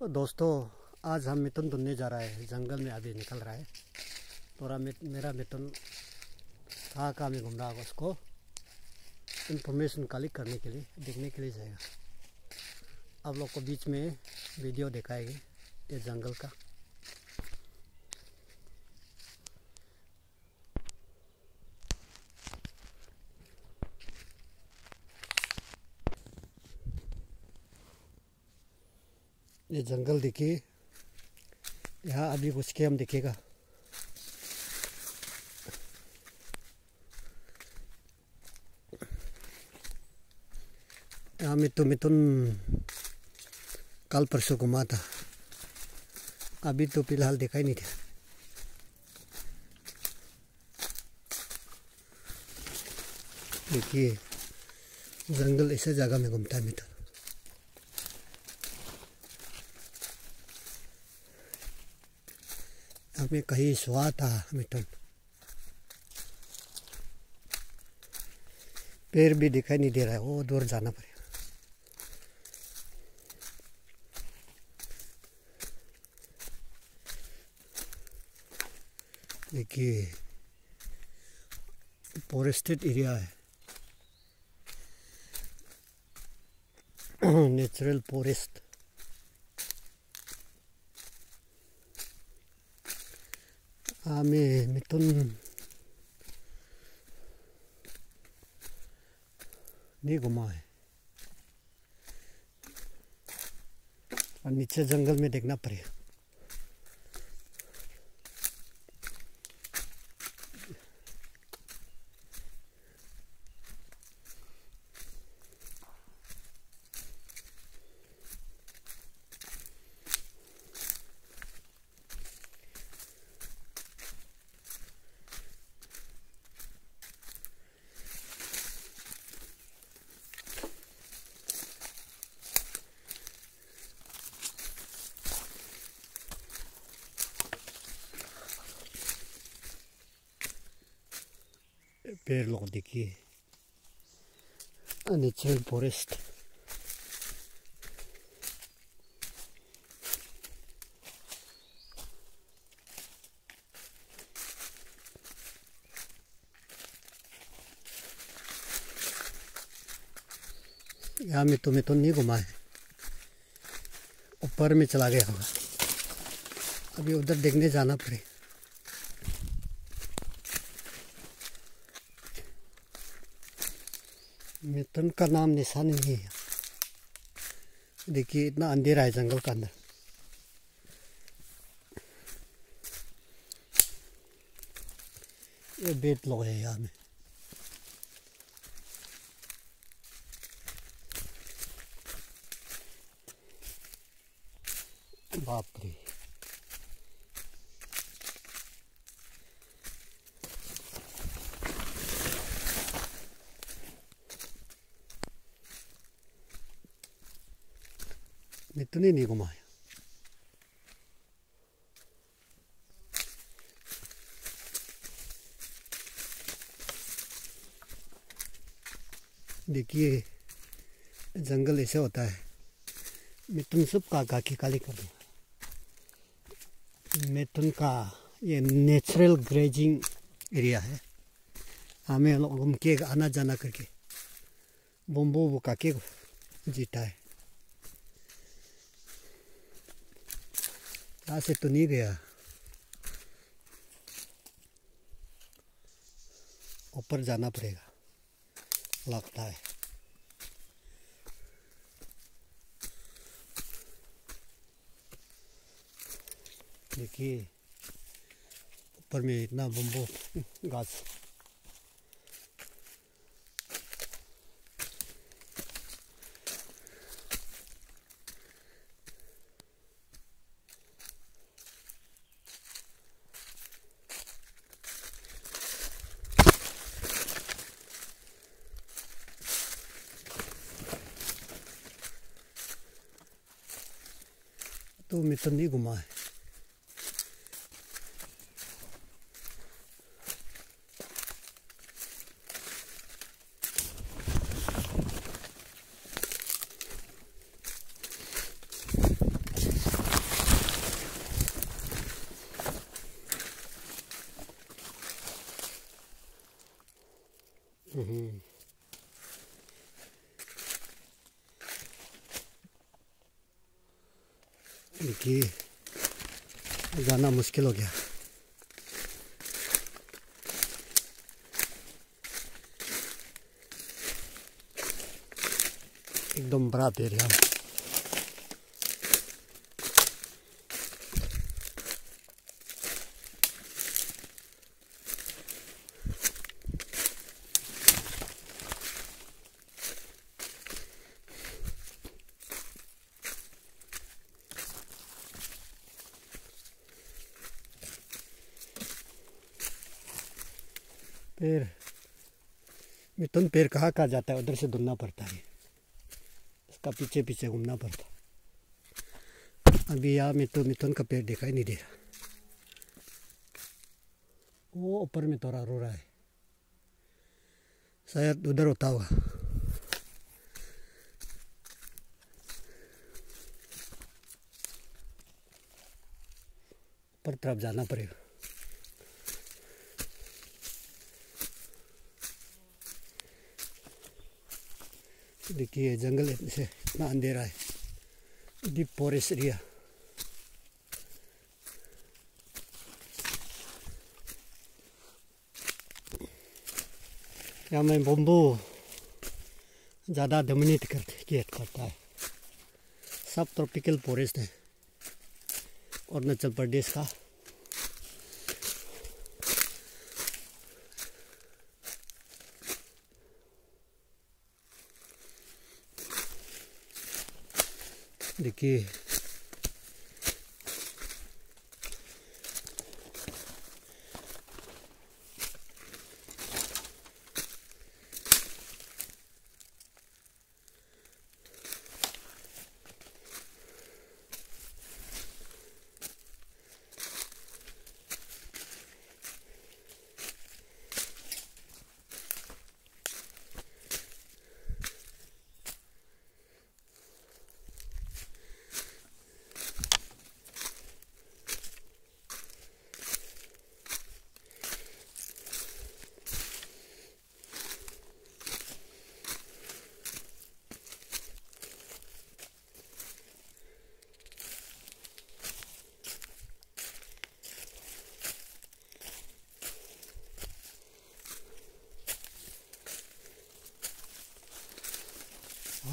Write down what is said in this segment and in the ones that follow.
दोस्तों, आज हम मिथुन ढूँढने जा रहे हैं। जंगल में अभी निकल रहा है। थोड़ा मेरा मिथुन कहाँ कहाँ में घूम रहा होगा उसको। इन्फॉर्मेशन कलेक्ट करने के लिए, देखने के लिए जाएगा। आप लोग को बीच में वीडियो दिखाएगी, ये जंगल का। ये जंगल देखिए। यहाँ अभी घुस के हम देखेगा। यहाँ मिथुन मिथुन, कल परसों घुमा था अभी तो फ़िलहाल देखा ही नहीं था देखिए, जंगल ऐसे जगह में घूमता है मिथुन। हमें कहीं सुहा था मिठन पैर भी दिखाई नहीं दे रहा है, वो दूर जाना पड़ेगा। देखिए फॉरेस्टेड एरिया है। नेचुरल फॉरेस्ट Ami mitun नहीं घुमा है और नीचे जंगल में देखना पड़ेगा पेड़ लोग देखिए नेचुरल फॉरेस्ट यहाँ में तुम्हें तो नहीं घुमा है। ऊपर में चला गया होगा। अभी उधर देखने जाना पड़ेगा मिथुन का नाम निशान नहीं है। देखिए, इतना अंधेरा है जंगल का अंदर। ये बेट लोग है यहाँ में। बाप रे। इतने नहीं घुमाया देखिए जंगल ऐसे होता है मिथुन सब का गाकी काली कर दूँ मिथुन का ये नेचुरल ग्रेजिंग एरिया है हमें घूम के आना जाना करके बोम्बो वो काके जीता है यहाँ से तो नहीं गया ऊपर जाना पड़ेगा। लगता है। देखिए, ऊपर में इतना बम्बो घास तो मैं तो नहीं घुमा है हम्म। देखिए जाना मुश्किल हो गया एकदम बड़ा दे रहा है पेड़ मिथुन पेड़ कहाँ कहाँ जाता है? उधर से ढूंढना पड़ता है। इसका पीछे पीछे घूमना पड़ता है। अभी यहाँ में तो मिथुन का पेड़ दिखाई नहीं दे रहा। वो ऊपर में थोड़ा रो रहा है। शायद उधर होता होगा। ऊपर तरफ़ जाना पड़ेगा। देखिए जंगल से इतना अंधेरा है। डीप फॉरेस्ट एरिया यहाँ में बम्बू ज़्यादा डोमिनेट किएट करता है। सब ट्रॉपिकल फॉरेस्ट है। अरुणाचल प्रदेश का। देखिए वहाँ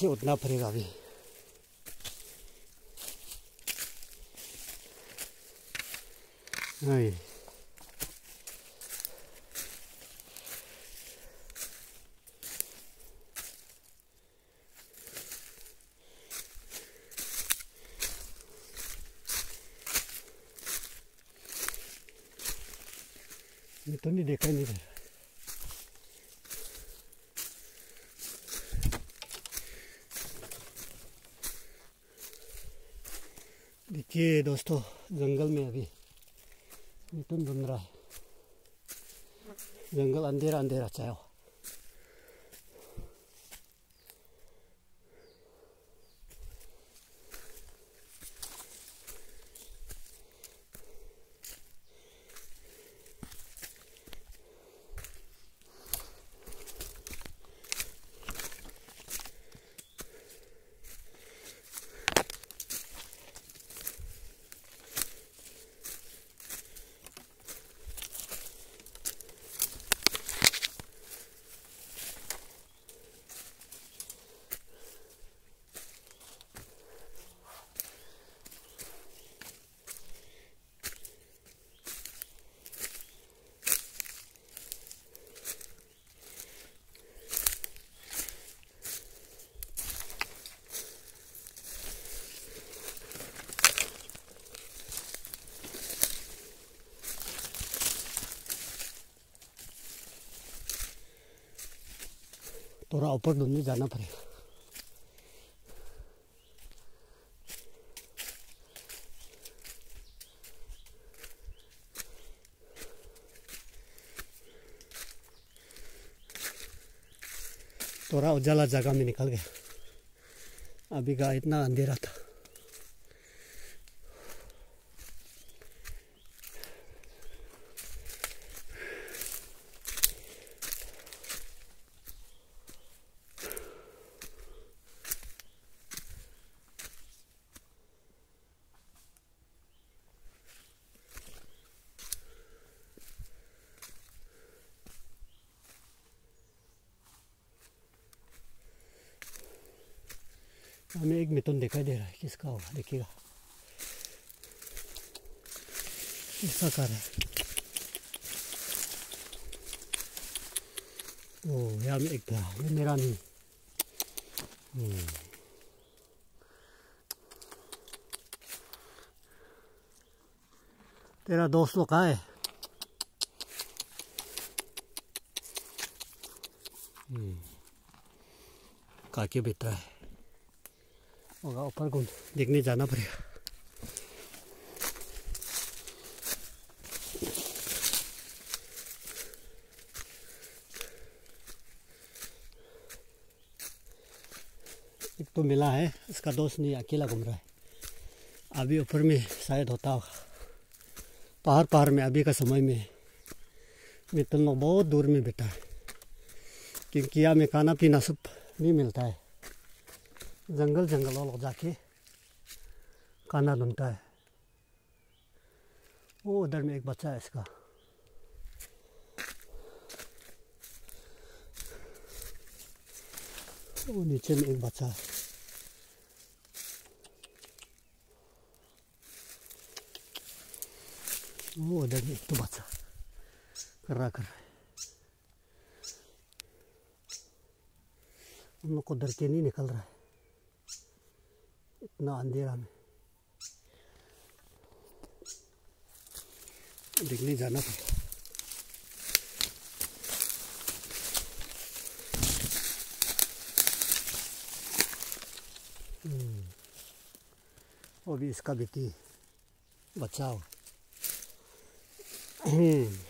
से उठना पड़ेगा अभी नहीं तो नहीं देखा ही नहीं देखिए दोस्तों जंगल में अभी मिथुन ढूंढ रहा है जंगल अंधेरा अंधेरा चाहे थोड़ा ऊपर ढूँढने जाना पड़ेगा थोड़ा उजाला जगह में निकल गया अभी का इतना अंधेरा था हमें एक मिथुन दिखाई दे रहा है, किसका होगा? देखिएगा। किसका कार है? ओ, यहाँ एक था, ये मेरा नहीं। हम्म। तेरा दोस्त लोग कहाँ है? हम्म। काके बेटा है। होगा, ऊपर को देखने जाना पड़ेगा। एक तो मिला है, इसका दोस्त नहीं, अकेला घूम रहा है। अभी ऊपर में शायद होता होगा। पहाड़ पहाड़ में, अभी का समय में। मित्र लोग बहुत दूर में बैठा है। क्योंकि यहाँ में खाना पीना सब नहीं मिलता है। जंगल जंगल लोग जाके खाना ढूंढता है। वो उधर में एक बच्चा है इसका। वो नीचे में एक बच्चा है। वो उधर में एक तो बच्चा कर रहा कर रहा है। हम लोग को डर के नहीं निकल रहा है। इतना अंधेरा में। देखने जाना पड़ता वो भी इसका बेटी बचाओ।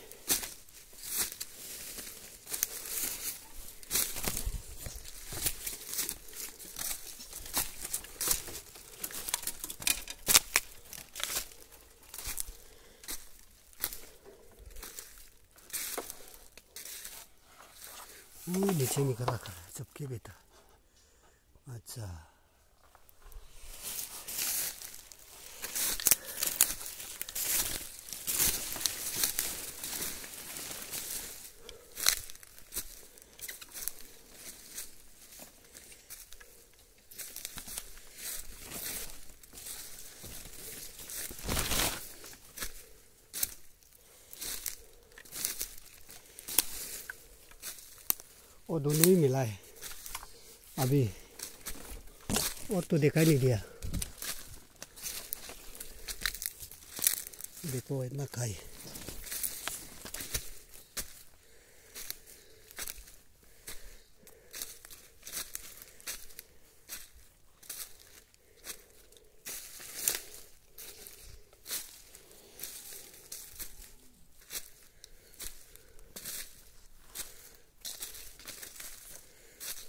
नीचे निकल रखा है चुपके बेटा अच्छा दोनों ही मिला है। अभी और तो देखा नहीं दिया। देखो इतना खाई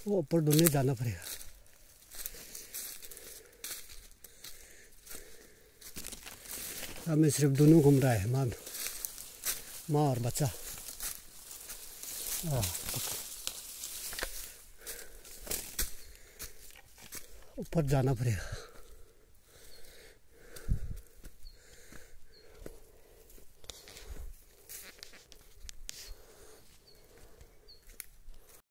वो ऊपर ढूँढने जाना पड़ेगा। हमें सिर्फ़ दोनों घूम रहा है, माँ। माँ और बच्चा। ऊपर जाना पड़ेगा।